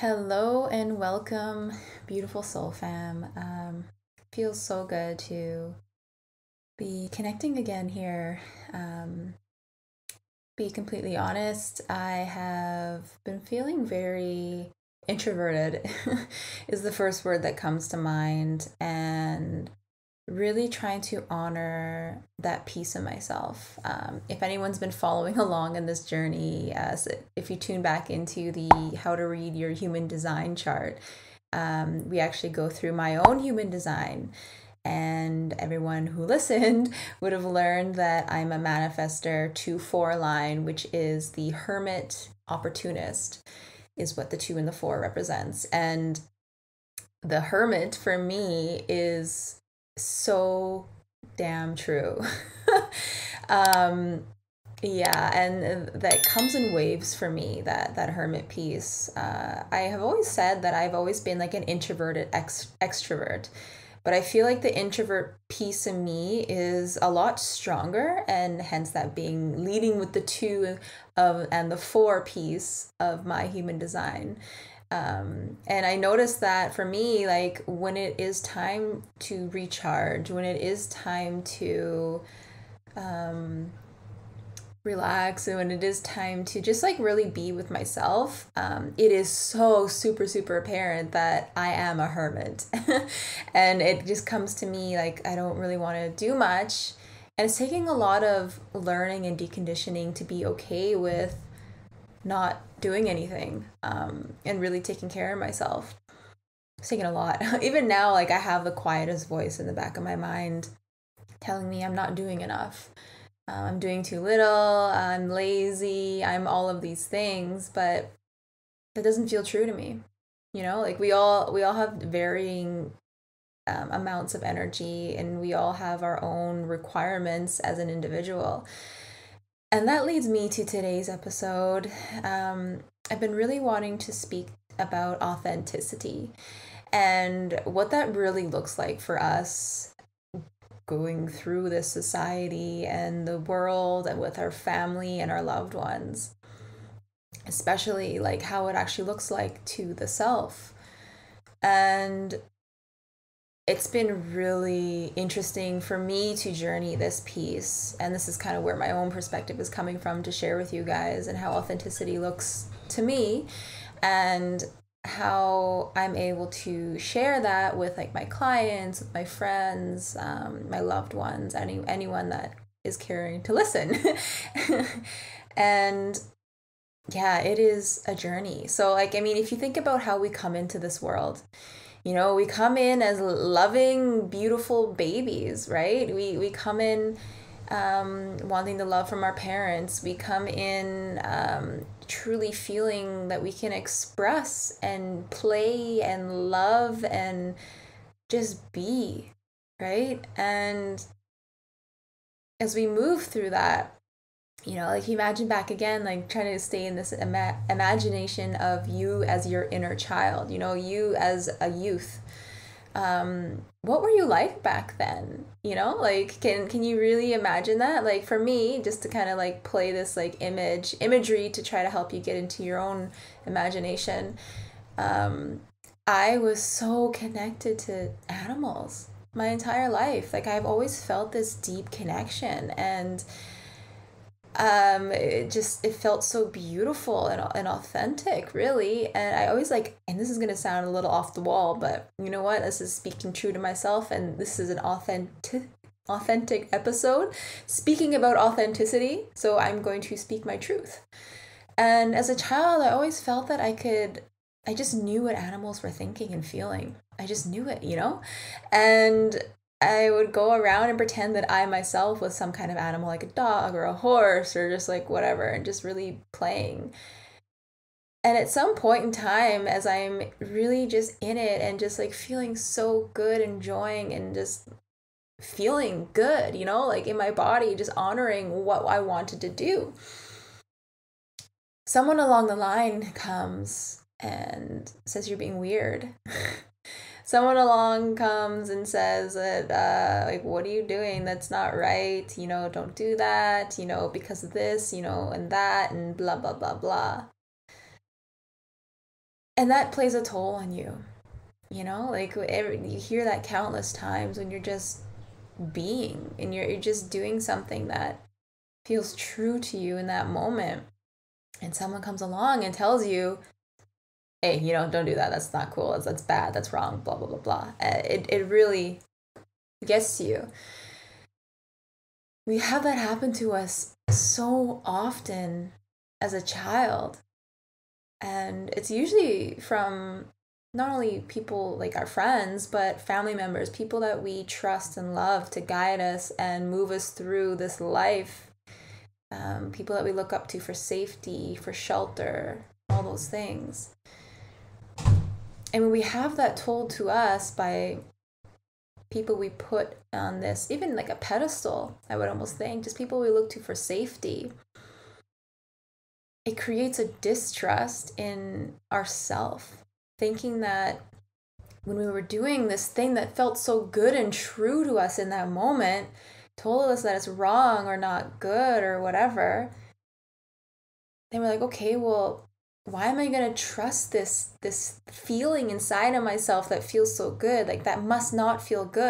Hello and welcome, beautiful soul fam. Um, feels so good to be connecting again here. Um, be completely honest, I have been feeling very introverted, is the first word that comes to mind, and really trying to honor that piece of myself. Um, if anyone's been following along in this journey, uh, if you tune back into the how to read your human design chart, um, we actually go through my own human design. And everyone who listened would have learned that I'm a manifestor 2 4 line, which is the hermit opportunist, is what the 2 and the 4 represents. And the hermit for me is so damn true. um, yeah, and that comes in waves for me. That that hermit piece. Uh, I have always said that I've always been like an introverted ex- extrovert, but I feel like the introvert piece in me is a lot stronger, and hence that being leading with the two of and the four piece of my human design um, and I noticed that for me, like when it is time to recharge, when it is time to um, relax, and when it is time to just like really be with myself, um, it is so super, super apparent that I am a hermit. and it just comes to me like I don't really want to do much. And it's taking a lot of learning and deconditioning to be okay with not doing anything um, and really taking care of myself. It's taking a lot. Even now, like I have the quietest voice in the back of my mind telling me I'm not doing enough. Uh, I'm doing too little. I'm lazy. I'm all of these things, but that doesn't feel true to me. You know, like we all we all have varying um, amounts of energy, and we all have our own requirements as an individual. And that leads me to today's episode. Um, I've been really wanting to speak about authenticity and what that really looks like for us going through this society and the world and with our family and our loved ones especially like how it actually looks like to the self and it's been really interesting for me to journey this piece and this is kind of where my own perspective is coming from to share with you guys and how authenticity looks to me and how i'm able to share that with like my clients with my friends um, my loved ones any anyone that is caring to listen. And yeah it is a journey. So like i mean if you think about how we come into this world you know we come in as loving beautiful babies right? We we come in um, wanting the love from our parents. We come in um, truly feeling that we can express and play and love and just be right? And as we move through that you know like imagine back again like trying to stay in this ima- imagination of you as your inner child you know you as a youth. Um what were you like back then? You know like can can you really imagine that? Like for me just to kind of like play this like image imagery to try to help you get into your own imagination um i was so connected to animals my entire life. Like i've always felt this deep connection and um it just it felt so beautiful and, and authentic really. And i always like and this is going to sound a little off the wall but you know what? This is speaking true to myself and this is an authentic authentic episode speaking about authenticity. So i'm going to speak my truth. And as a child i always felt that i could i just knew what animals were thinking and feeling. I just knew it you know? And I would go around and pretend that I myself was some kind of animal, like a dog or a horse or just like whatever, and just really playing. And at some point in time, as I'm really just in it and just like feeling so good, enjoying and just feeling good, you know, like in my body, just honoring what I wanted to do. Someone along the line comes and says, You're being weird. someone along comes and says that uh, like what are you doing? That's not right. You know don't do that you know because of this you know and that and blah blah blah blah. And that plays a toll on you you know? Like every, you hear that countless times when you're just being and you're, you're just doing something that feels true to you in that moment. And someone comes along and tells you hey you know don't do that. That's not cool. That's, that's bad. That's wrong. Blah blah blah blah. Uh, it, it really gets to you. We have that happen to us so often as a child. And it's usually from not only people like our friends, but family members, people that we trust and love to guide us and move us through this life, um, people that we look up to for safety, for shelter, all those things. And when we have that told to us by people we put on this, even like a pedestal, I would almost think, just people we look to for safety, it creates a distrust in ourself thinking that when we were doing this thing that felt so good and true to us in that moment, told us that it's wrong or not good or whatever, then we're like, okay, well, why am I gonna trust this this feeling inside of myself that feels so good? Like that must not feel good.